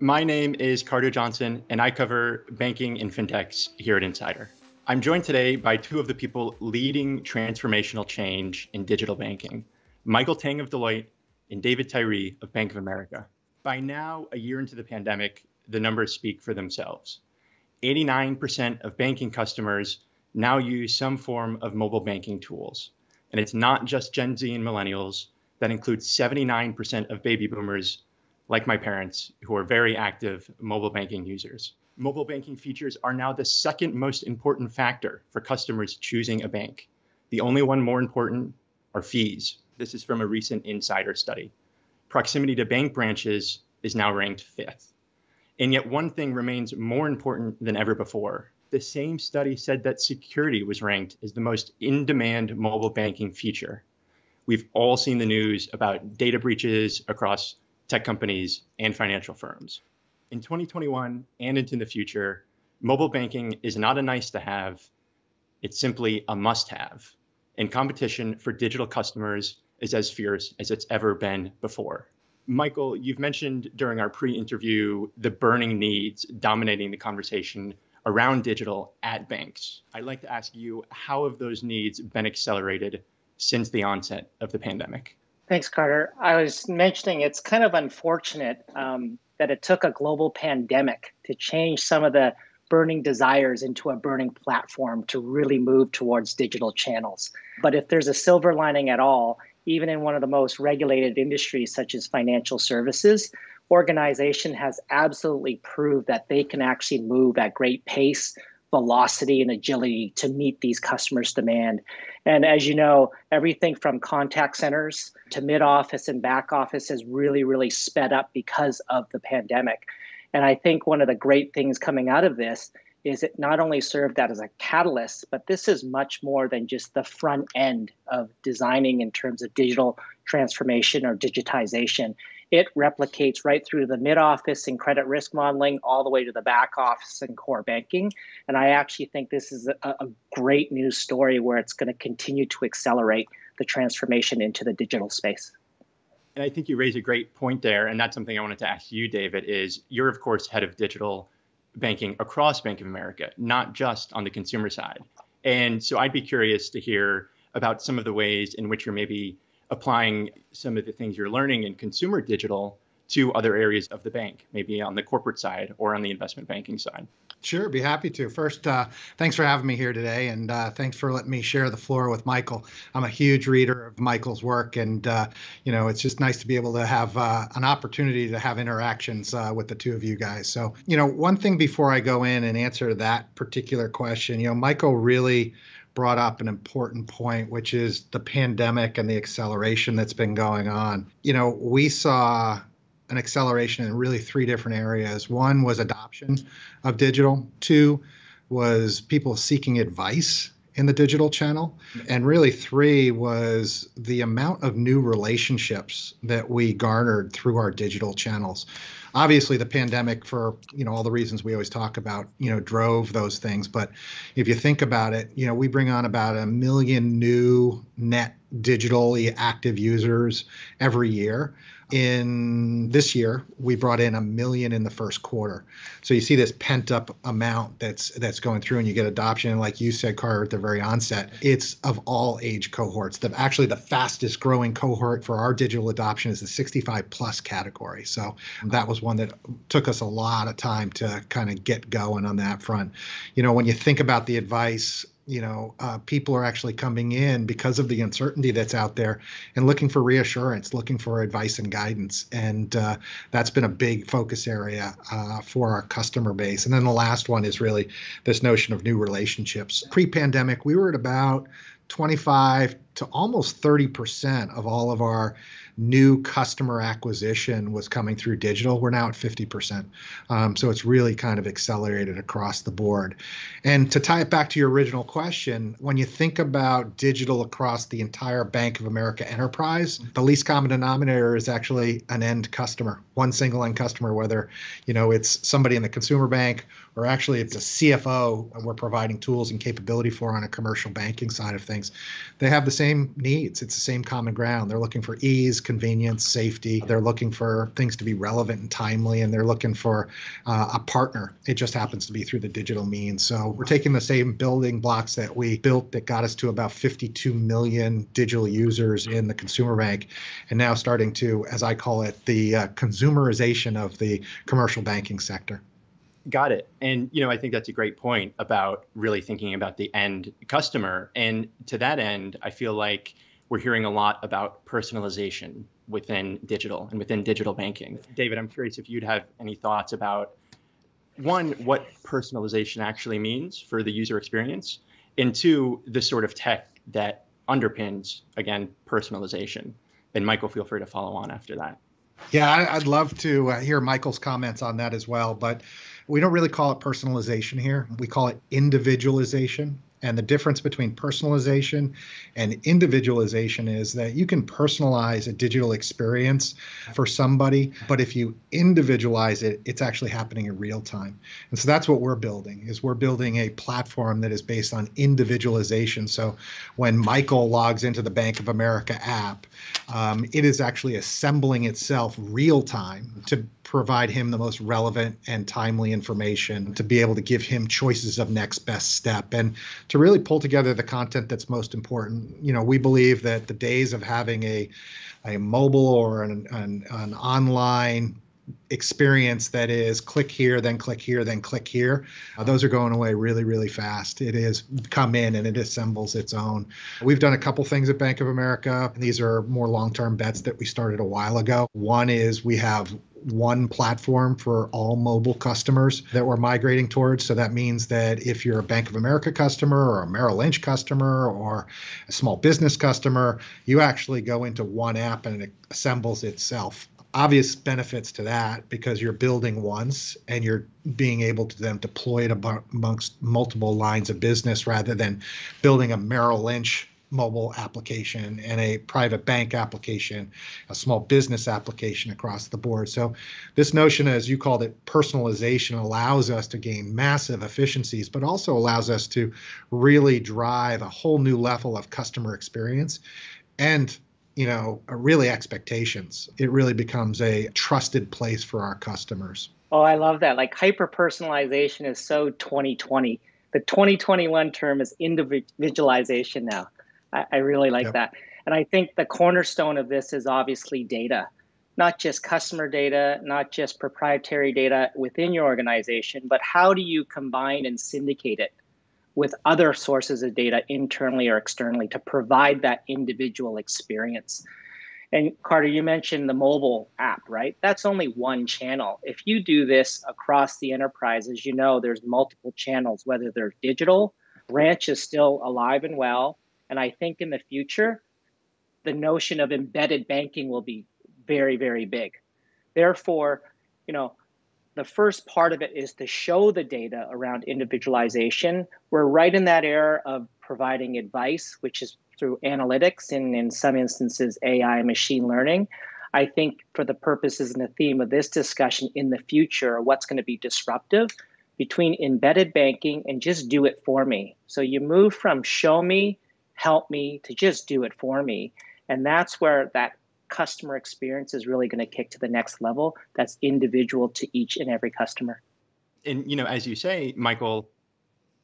My name is Carter Johnson, and I cover banking and fintechs here at Insider. I'm joined today by two of the people leading transformational change in digital banking Michael Tang of Deloitte and David Tyrie of Bank of America. By now, a year into the pandemic, the numbers speak for themselves. 89% of banking customers now use some form of mobile banking tools. And it's not just Gen Z and millennials, that includes 79% of baby boomers like my parents, who are very active mobile banking users. Mobile banking features are now the second most important factor for customers choosing a bank. The only one more important are fees. This is from a recent insider study. Proximity to bank branches is now ranked fifth. And yet, one thing remains more important than ever before. The same study said that security was ranked as the most in demand mobile banking feature. We've all seen the news about data breaches across tech companies, and financial firms. In 2021 and into the future, mobile banking is not a nice to have, it's simply a must have. And competition for digital customers is as fierce as it's ever been before. Michael, you've mentioned during our pre interview the burning needs dominating the conversation around digital at banks. I'd like to ask you how have those needs been accelerated since the onset of the pandemic? Thanks, Carter. I was mentioning it's kind of unfortunate um, that it took a global pandemic to change some of the burning desires into a burning platform to really move towards digital channels. But if there's a silver lining at all, even in one of the most regulated industries such as financial services, organization has absolutely proved that they can actually move at great pace velocity and agility to meet these customers' demand. And as you know, everything from contact centers to mid office and back office has really, really sped up because of the pandemic. And I think one of the great things coming out of this is it not only served that as a catalyst, but this is much more than just the front end of designing in terms of digital transformation or digitization it replicates right through the mid office and credit risk modeling all the way to the back office and core banking. And I actually think this is a, a great news story where it's going to continue to accelerate the transformation into the digital space. And I think you raise a great point there. And that's something I wanted to ask you, David, is you're, of course, head of digital banking across Bank of America, not just on the consumer side. And so I'd be curious to hear about some of the ways in which you're maybe applying some of the things you're learning in consumer digital to other areas of the bank, maybe on the corporate side or on the investment banking side. Sure, be happy to. First, uh, thanks for having me here today, and uh, thanks for letting me share the floor with Michael. I'm a huge reader of Michael's work, and uh, you know it's just nice to be able to have uh, an opportunity to have interactions uh, with the two of you guys. So, you know, one thing before I go in and answer that particular question, you know, Michael really brought up an important point, which is the pandemic and the acceleration that's been going on. You know, we saw an acceleration in really three different areas. One was adoption of digital, two was people seeking advice in the digital channel. And really, three was the amount of new relationships that we garnered through our digital channels. Obviously the pandemic for you know all the reasons we always talk about you know drove those things. But if you think about it you know we bring on about a million new net digitally active users every year in this year we brought in a million in the first quarter. So you see this pent up amount that's that's going through and you get adoption. And like you said carter at the very onset it's of all age cohorts. The actually the fastest growing cohort for our digital adoption is the 65 plus category. So that was one that took us a lot of time to kind of get going on that front. You know when you think about the advice you know uh, people are actually coming in because of the uncertainty that's out there and looking for reassurance looking for advice and guidance. And uh, that's been a big focus area uh, for our customer base. And then the last one is really this notion of new relationships. Pre-pandemic we were at about 25 to almost 30% of all of our new customer acquisition was coming through digital. We're now at 50%. Um, so it's really kind of accelerated across the board. And to tie it back to your original question, when you think about digital across the entire Bank of America enterprise, the least common denominator is actually an end customer, one single end customer, whether you know it's somebody in the consumer bank or actually it's a CFO and we're providing tools and capability for on a commercial banking side of things. They have the same same needs. It's the same common ground. They're looking for ease, convenience, safety. They're looking for things to be relevant and timely, and they're looking for uh, a partner. It just happens to be through the digital means. So we're taking the same building blocks that we built that got us to about 52 million digital users in the consumer bank, and now starting to, as I call it, the uh, consumerization of the commercial banking sector. Got it. And you know, I think that's a great point about really thinking about the end customer. And to that end, I feel like we're hearing a lot about personalization within digital and within digital banking. David, I'm curious if you'd have any thoughts about one, what personalization actually means for the user experience, and two, the sort of tech that underpins again personalization. And Michael, feel free to follow on after that. Yeah, I'd love to uh, hear Michael's comments on that as well. But we don't really call it personalization here. We call it individualization. And the difference between personalization and individualization is that you can personalize a digital experience for somebody, but if you individualize it, it's actually happening in real time. And so that's what we're building is we're building a platform that is based on individualization. So when Michael logs into the Bank of America app, um, it is actually assembling itself real time to provide him the most relevant and timely information to be able to give him choices of next best step and to really pull together the content that's most important. You know, we believe that the days of having a a mobile or an, an, an online experience that is click here, then click here, then click here. Uh, those are going away really, really fast. It is come in and it assembles its own. We've done a couple things at Bank of America. These are more long term bets that we started a while ago. One is we have one platform for all mobile customers that we're migrating towards. So that means that if you're a Bank of America customer or a Merrill Lynch customer or a small business customer, you actually go into one app and it assembles itself obvious benefits to that because you're building once and you're being able to then deploy it amongst multiple lines of business rather than building a Merrill Lynch mobile application and a private bank application, a small business application across the board. So, this notion, as you called it, personalization, allows us to gain massive efficiencies, but also allows us to really drive a whole new level of customer experience and you know, really expectations. It really becomes a trusted place for our customers. Oh, I love that. Like hyper personalization is so 2020. The 2021 term is individualization now. I, I really like yep. that. And I think the cornerstone of this is obviously data, not just customer data, not just proprietary data within your organization, but how do you combine and syndicate it with other sources of data internally or externally to provide that individual experience. And Carter, you mentioned the mobile app, right? That's only one channel. If you do this across the enterprise, as you know, there's multiple channels, whether they're digital, branch is still alive and well. And I think in the future, the notion of embedded banking will be very, very big. Therefore, you know, the first part of it is to show the data around individualization. We're right in that era of providing advice, which is through analytics and in some instances AI and machine learning. I think for the purposes and the theme of this discussion in the future, what's going to be disruptive between embedded banking and just do it for me. So you move from show me, help me to just do it for me. And that's where that customer experience is really going to kick to the next level that's individual to each and every customer. And you know as you say michael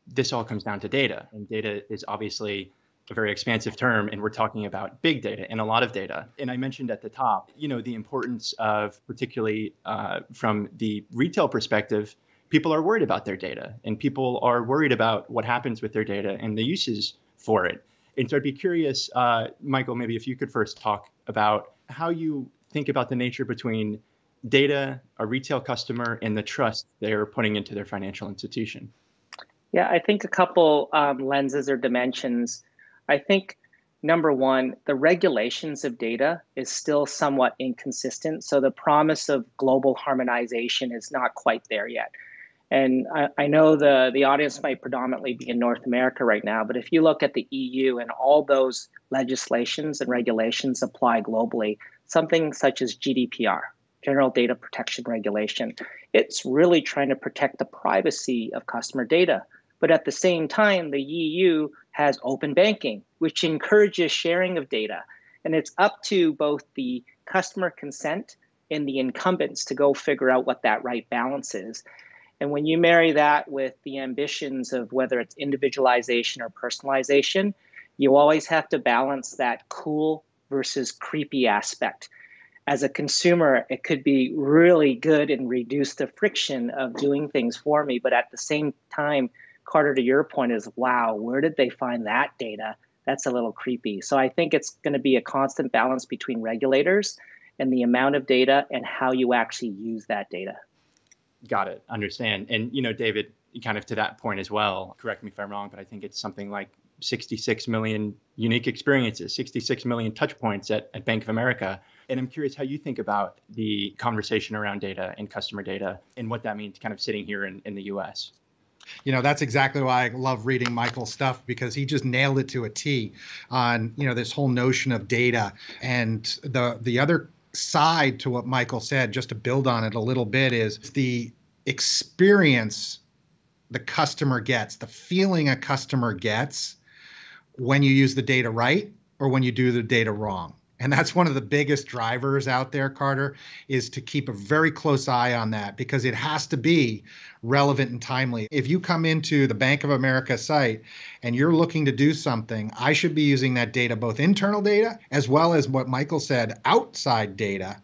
this all comes down to data. And data is obviously a very expansive term and we're talking about big data and a lot of data. And i mentioned at the top you know the importance of particularly uh, from the retail perspective people are worried about their data and people are worried about what happens with their data and the uses for it and so i'd be curious uh, michael maybe if you could first talk about how you think about the nature between data, a retail customer, and the trust they're putting into their financial institution. Yeah, I think a couple um, lenses or dimensions. I think number one, the regulations of data is still somewhat inconsistent. So the promise of global harmonization is not quite there yet. And I, I, know the, the audience might predominantly be in North America right now, but if you look at the EU and all those legislations and regulations apply globally, something such as GDPR, General Data Protection Regulation, it's really trying to protect the privacy of customer data. But at the same time, the EU has open banking, which encourages sharing of data. And it's up to both the customer consent and the incumbents to go figure out what that right balance is. And when you marry that with the ambitions of whether it's individualization or personalization, you always have to balance that cool versus creepy aspect. As a consumer, it could be really good and reduce the friction of doing things for me. But at the same time, Carter, to your point, is wow, where did they find that data? That's a little creepy. So I think it's going to be a constant balance between regulators and the amount of data and how you actually use that data. Got it. Understand. And, you know, David, kind of to that point as well, correct me if I'm wrong, but I think it's something like 66 million unique experiences, 66 million touch points at, at Bank of America. And I'm curious how you think about the conversation around data and customer data and what that means kind of sitting here in, in the US. You know, that's exactly why I love reading Michael's stuff because he just nailed it to a T on, you know, this whole notion of data. And the the other side to what Michael said, just to build on it a little bit, is the experience the customer gets, the feeling a customer gets when you use the data right or when you do the data wrong. And that's one of the biggest drivers out there, Carter, is to keep a very close eye on that because it has to be relevant and timely. If you come into the Bank of America site and you're looking to do something, I should be using that data, both internal data as well as what Michael said, outside data,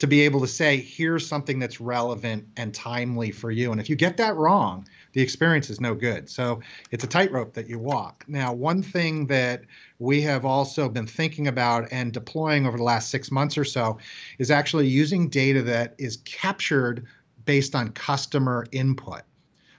to be able to say, here's something that's relevant and timely for you. And if you get that wrong, the experience is no good. So it's a tightrope that you walk. Now, one thing that we have also been thinking about and deploying over the last six months or so is actually using data that is captured based on customer input.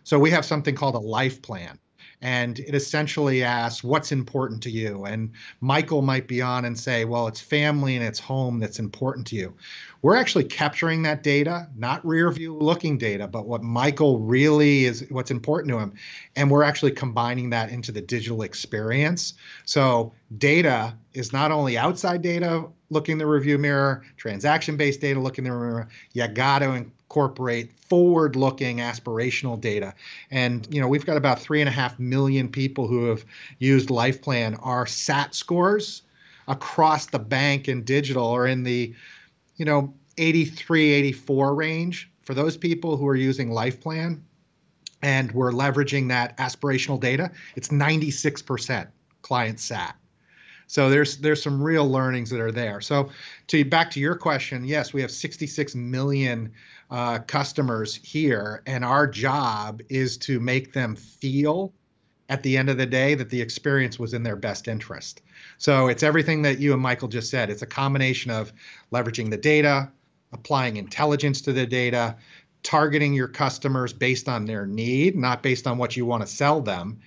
So we have something called a life plan and it essentially asks what's important to you? And michael might be on and say well it's family and it's home that's important to you. We're actually capturing that data not rear view looking data but what michael really is what's important to him. And we're actually combining that into the digital experience. So data is not only outside data looking the review mirror transaction based data looking the mirror you got to incorporate forward-looking aspirational data. And you know, we've got about three and a half million people who have used LifePlan. Our SAT scores across the bank and digital are in the, you know, 83, 84 range. For those people who are using LifePlan and we're leveraging that aspirational data, it's 96% client SAT. So there's there's some real learnings that are there. So to back to your question, yes, we have 66 million uh, customers here, and our job is to make them feel at the end of the day that the experience was in their best interest. So it's everything that you and Michael just said. It's a combination of leveraging the data, applying intelligence to the data, targeting your customers based on their need, not based on what you want to sell them,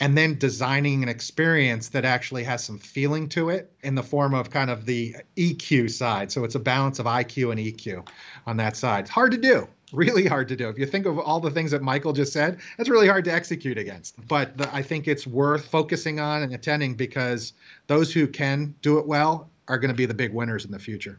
and then designing an experience that actually has some feeling to it in the form of kind of the EQ side. So it's a balance of IQ and EQ on that side. It's hard to do, really hard to do. If you think of all the things that Michael just said, that's really hard to execute against. But the, I think it's worth focusing on and attending because those who can do it well are going to be the big winners in the future.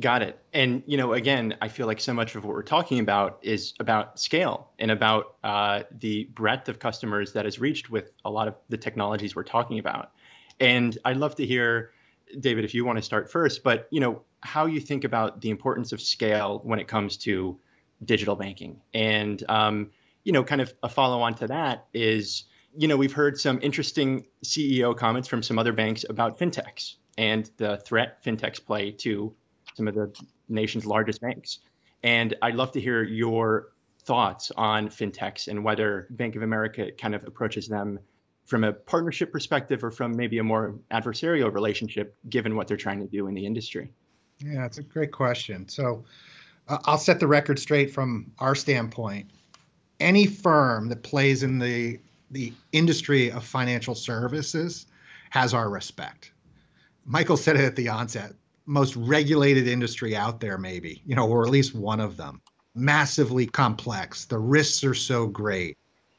Got it. And you know, again, I feel like so much of what we're talking about is about scale and about uh, the breadth of customers that is reached with a lot of the technologies we're talking about. And I'd love to hear, David, if you want to start first, but you know, how you think about the importance of scale when it comes to digital banking. And um, you know, kind of a follow-on to that is, you know, we've heard some interesting CEO comments from some other banks about fintechs and the threat fintechs play to some of the nation's largest banks. And I'd love to hear your thoughts on fintechs and whether Bank of America kind of approaches them from a partnership perspective or from maybe a more adversarial relationship, given what they're trying to do in the industry. Yeah, it's a great question. So uh, I'll set the record straight from our standpoint. Any firm that plays in the the industry of financial services has our respect. Michael said it at the onset most regulated industry out there, maybe, you know, or at least one of them. Massively complex. The risks are so great.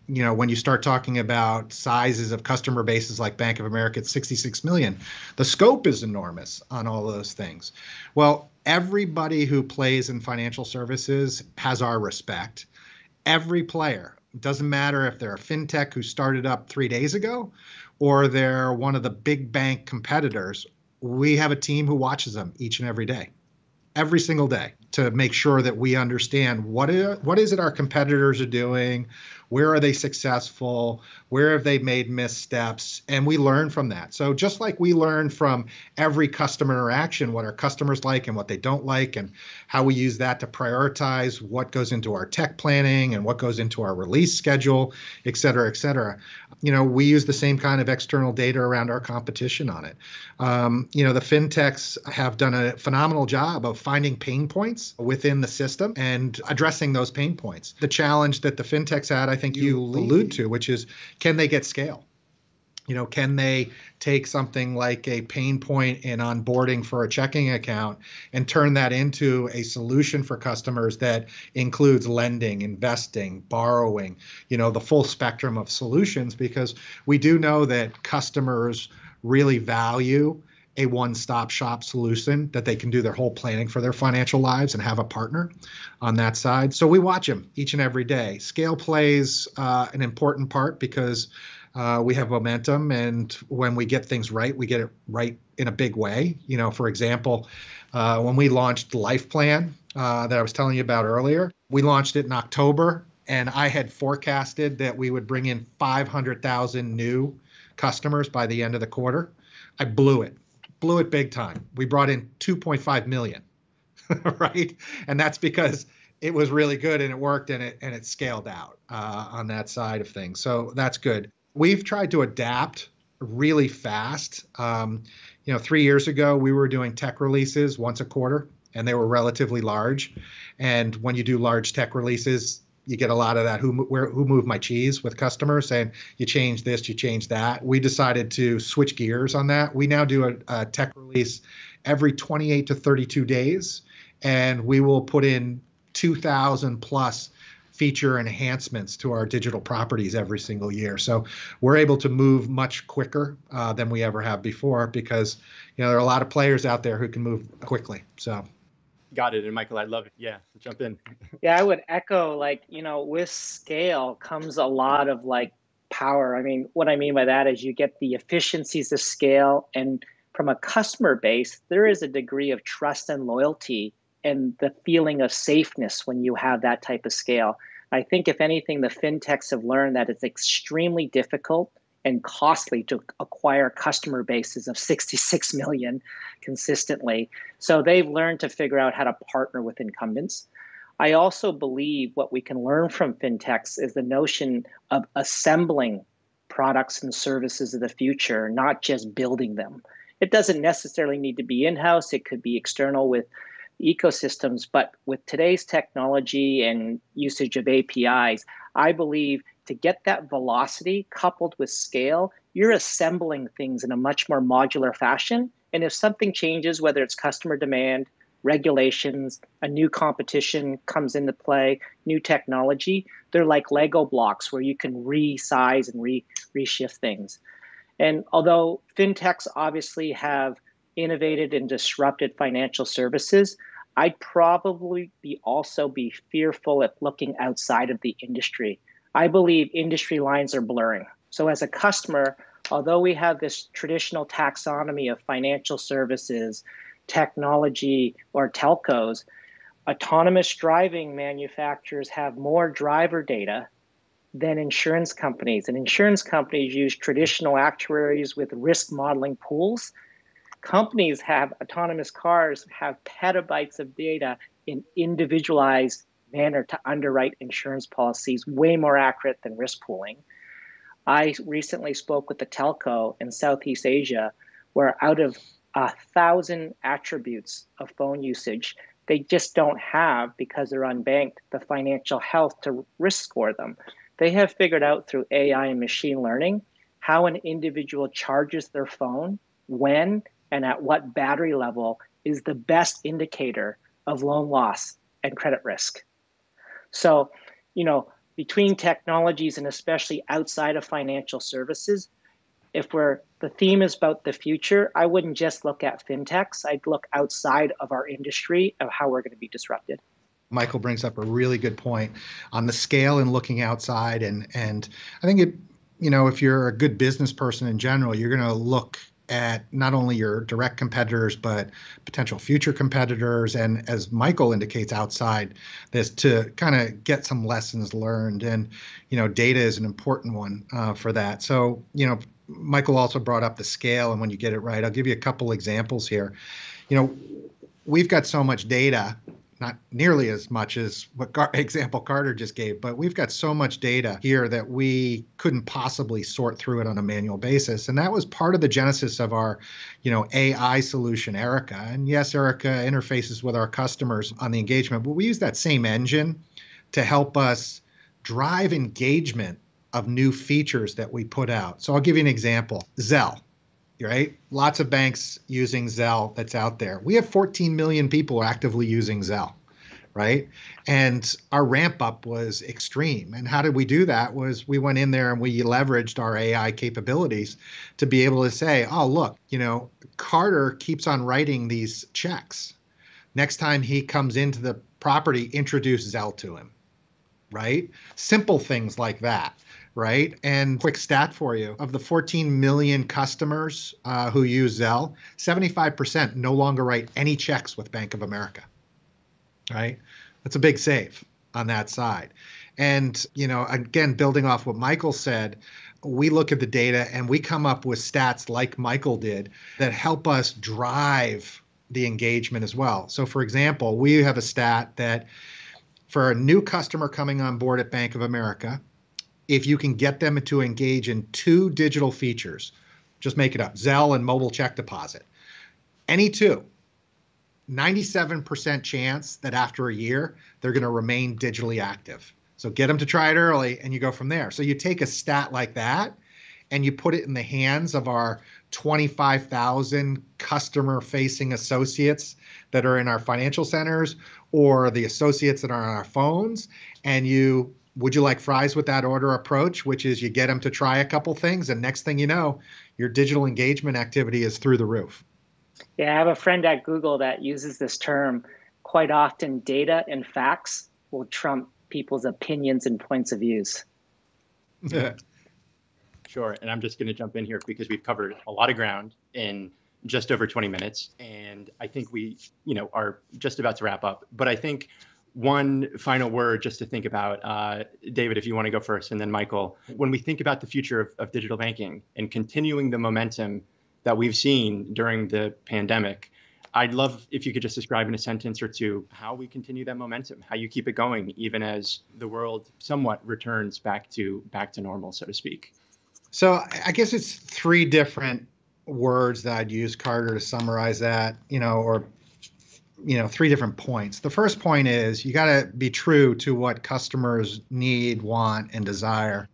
You know, when you start talking about sizes of customer bases like Bank of America at 66 million, the scope is enormous on all those things. Well, everybody who plays in financial services has our respect. Every player doesn't matter if they're a fintech who started up three days ago or they're one of the big bank competitors. We have a team who watches them each and every day, every single day to make sure that we understand what is, what is it our competitors are doing, where are they successful? Where have they made missteps? And we learn from that. So just like we learn from every customer interaction, what our customers like and what they don't like, and how we use that to prioritize what goes into our tech planning and what goes into our release schedule, et cetera, et cetera. You know, we use the same kind of external data around our competition on it. Um, you know, the fintechs have done a phenomenal job of finding pain points within the system and addressing those pain points. The challenge that the fintechs had, I think you allude to, which is can they get scale? You know, can they take something like a pain point in onboarding for a checking account and turn that into a solution for customers that includes lending, investing, borrowing, you know, the full spectrum of solutions? Because we do know that customers really value a one-stop shop solution that they can do their whole planning for their financial lives and have a partner on that side. So we watch them each and every day. Scale plays uh, an important part because uh, we have momentum, and when we get things right, we get it right in a big way. You know, for example, uh, when we launched Life Plan uh, that I was telling you about earlier, we launched it in October, and I had forecasted that we would bring in 500,000 new customers by the end of the quarter. I blew it blew it big time. We brought in 2.5 million, right? And that's because it was really good and it worked and it and it scaled out uh, on that side of things. So that's good. We've tried to adapt really fast. Um, you know, three years ago we were doing tech releases once a quarter, and they were relatively large. And when you do large tech releases, you get a lot of that who where who moved my cheese with customers saying you change this you change that. We decided to switch gears on that. We now do a, a tech release every 28 to 32 days and we will put in 2000 plus feature enhancements to our digital properties every single year. So we're able to move much quicker uh, than we ever have before because you know there are a lot of players out there who can move quickly. So got it. And Michael, I'd love it. Yeah, jump in. yeah, I would echo like, you know, with scale comes a lot of like power. I mean, what I mean by that is you get the efficiencies of scale and from a customer base, there is a degree of trust and loyalty and the feeling of safeness when you have that type of scale. I think if anything, the fintechs have learned that it's extremely difficult and costly to acquire customer bases of 66 million consistently. So they've learned to figure out how to partner with incumbents. I also believe what we can learn from fintechs is the notion of assembling products and services of the future, not just building them. It doesn't necessarily need to be in house, it could be external with ecosystems. But with today's technology and usage of APIs, I believe to get that velocity coupled with scale, you're assembling things in a much more modular fashion. And if something changes, whether it's customer demand, regulations, a new competition comes into play, new technology, they're like Lego blocks where you can resize and re reshift things. And although fintechs obviously have innovated and disrupted financial services, I'd probably be also be fearful at looking outside of the industry I believe industry lines are blurring. So, as a customer, although we have this traditional taxonomy of financial services, technology, or telcos, autonomous driving manufacturers have more driver data than insurance companies. And insurance companies use traditional actuaries with risk modeling pools. Companies have autonomous cars have petabytes of data in individualized manner to underwrite insurance policies way more accurate than risk pooling. I recently spoke with the telco in Southeast Asia, where out of a thousand attributes of phone usage, they just don't have, because they're unbanked, the financial health to risk score them. They have figured out through AI and machine learning how an individual charges their phone, when, and at what battery level is the best indicator of loan loss and credit risk. So, you know, between technologies and especially outside of financial services, if we're the theme is about the future, I wouldn't just look at fintechs. I'd look outside of our industry of how we're going to be disrupted. Michael brings up a really good point on the scale and looking outside and and I think it you know if you're a good business person in general you're going to look at not only your direct competitors but potential future competitors. And as michael indicates outside this to kind of get some lessons learned. And you know data is an important one uh, for that. So you know michael also brought up the scale and when you get it right i'll give you a couple examples here. You know we've got so much data not nearly as much as what Gar- example Carter just gave, but we've got so much data here that we couldn't possibly sort through it on a manual basis. And that was part of the genesis of our, you know, AI solution, Erica. And yes, Erica interfaces with our customers on the engagement, but we use that same engine to help us drive engagement of new features that we put out. So I'll give you an example. Zelle right? Lots of banks using Zelle that's out there. We have 14 million people actively using Zelle, right? And our ramp up was extreme. And how did we do that? Was we went in there and we leveraged our AI capabilities to be able to say, oh, look, you know, Carter keeps on writing these checks. Next time he comes into the property, introduce Zelle to him, right? Simple things like that right? And quick stat for you of the 14 million customers uh, who use Zelle, 75% no longer write any checks with Bank of America, right? That's a big save on that side. And, you know, again, building off what Michael said, we look at the data and we come up with stats like Michael did that help us drive the engagement as well. So, for example, we have a stat that for a new customer coming on board at Bank of America, if you can get them to engage in two digital features, just make it up Zelle and mobile check deposit. Any two, 97% chance that after a year, they're going to remain digitally active. So get them to try it early and you go from there. So you take a stat like that and you put it in the hands of our 25,000 customer facing associates that are in our financial centers or the associates that are on our phones and you would you like fries with that order approach, which is you get them to try a couple things, and next thing you know, your digital engagement activity is through the roof. Yeah, I have a friend at Google that uses this term quite often. Data and facts will trump people's opinions and points of views. sure, and I'm just going to jump in here because we've covered a lot of ground in just over 20 minutes, and I think we, you know, are just about to wrap up. But I think one final word just to think about, uh, David, if you want to go first, and then Michael. When we think about the future of, of digital banking and continuing the momentum that we've seen during the pandemic, I'd love if you could just describe in a sentence or two how we continue that momentum, how you keep it going, even as the world somewhat returns back to back to normal, so to speak. So I guess it's three different words that I'd use, Carter, to summarize that, you know, or you know three different points. The first point is you got to be true to what customers need want and desire.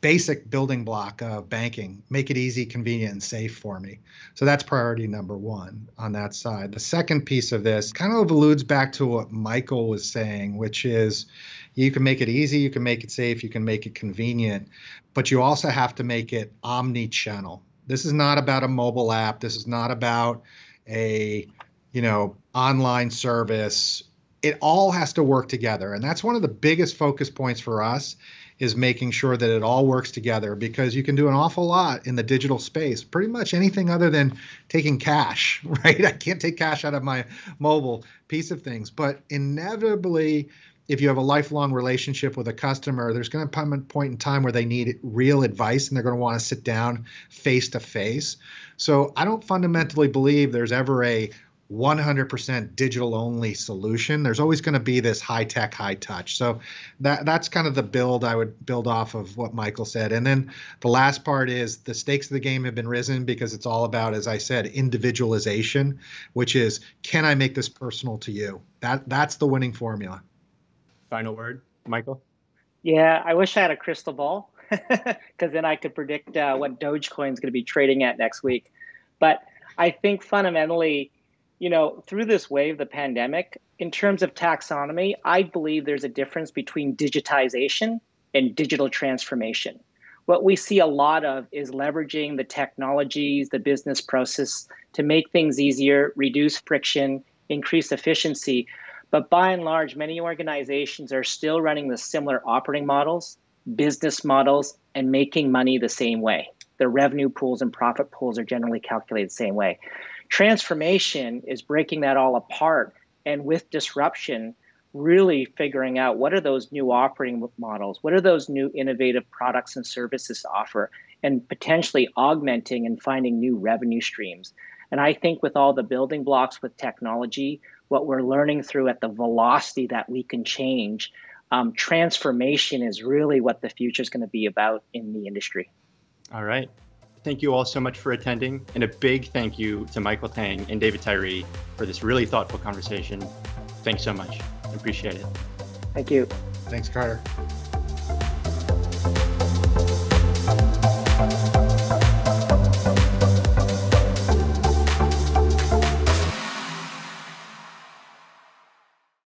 Basic building block of banking make it easy convenient and safe for me. So that's priority number one on that side. The second piece of this kind of alludes back to what michael was saying which is you can make it easy you can make it safe you can make it convenient but you also have to make it omni-channel. This is not about a mobile app. This is not about a you know, online service. It all has to work together. And that's one of the biggest focus points for us is making sure that it all works together because you can do an awful lot in the digital space, pretty much anything other than taking cash, right? I can't take cash out of my mobile piece of things, but inevitably if you have a lifelong relationship with a customer, there's going to come a point in time where they need real advice and they're going to want to sit down face to face. So I don't fundamentally believe there's ever a 100% digital only solution. There's always going to be this high tech high touch. So that that's kind of the build i would build off of what michael said. And then the last part is the stakes of the game have been risen because it's all about as i said individualization which is can i make this personal to you? That that's the winning formula. Final word michael? Yeah i wish i had a crystal ball because then i could predict uh, what dogecoin is going to be trading at next week. But i think fundamentally you know, through this wave, of the pandemic, in terms of taxonomy, I believe there's a difference between digitization and digital transformation. What we see a lot of is leveraging the technologies, the business process to make things easier, reduce friction, increase efficiency. But by and large, many organizations are still running the similar operating models, business models, and making money the same way. Their revenue pools and profit pools are generally calculated the same way. Transformation is breaking that all apart and with disruption, really figuring out what are those new operating models, what are those new innovative products and services to offer, and potentially augmenting and finding new revenue streams. And I think with all the building blocks with technology, what we're learning through at the velocity that we can change, um, transformation is really what the future is going to be about in the industry. All right. Thank you all so much for attending, and a big thank you to Michael Tang and David Tyrie for this really thoughtful conversation. Thanks so much. I appreciate it. Thank you. Thanks, Carter.